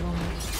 Destroyed.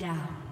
Down.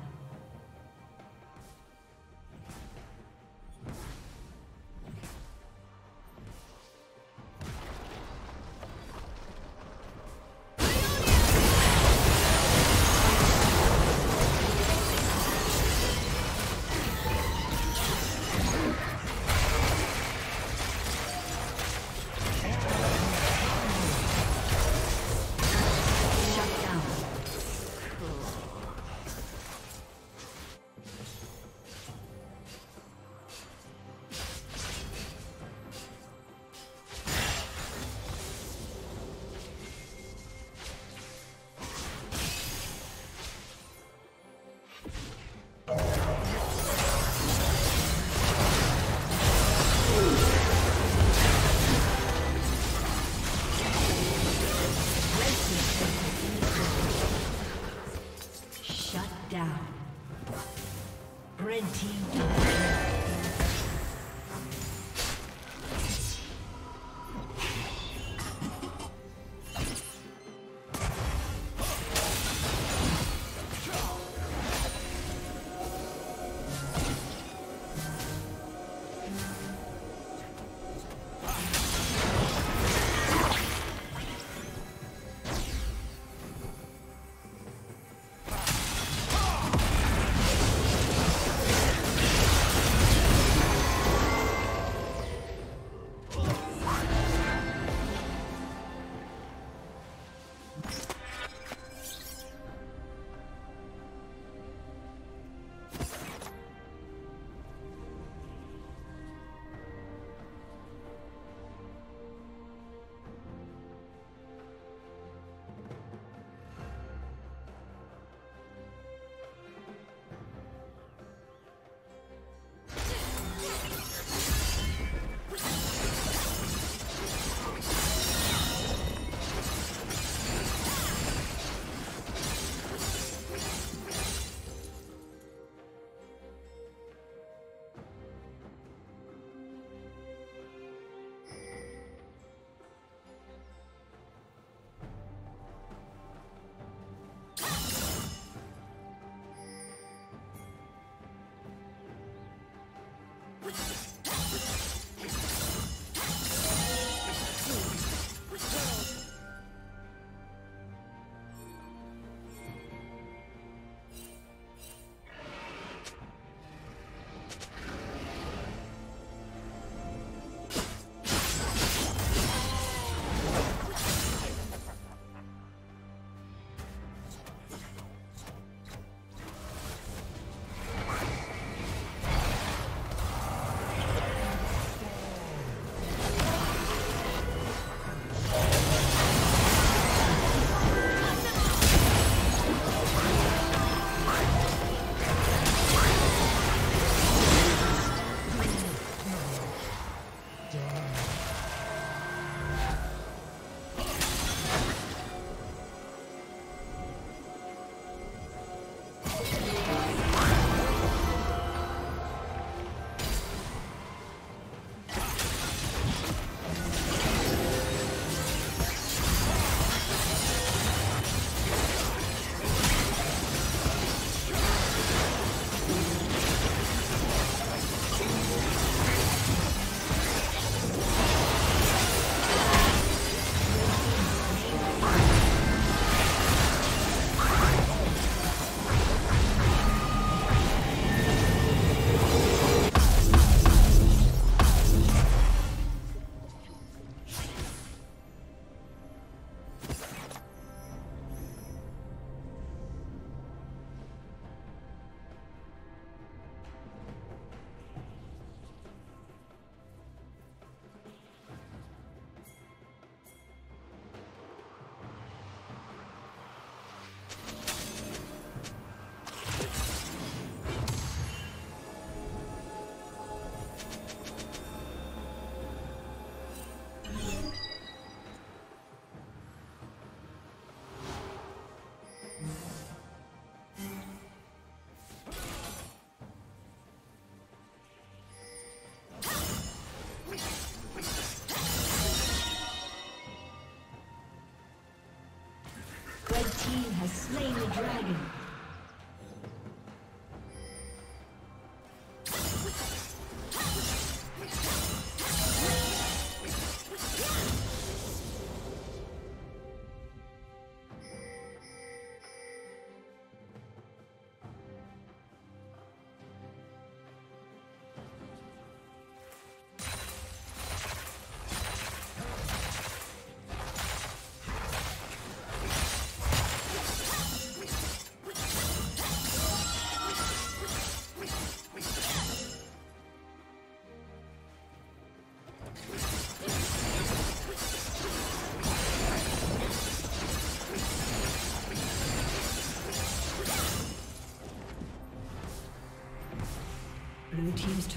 Slain the dragon.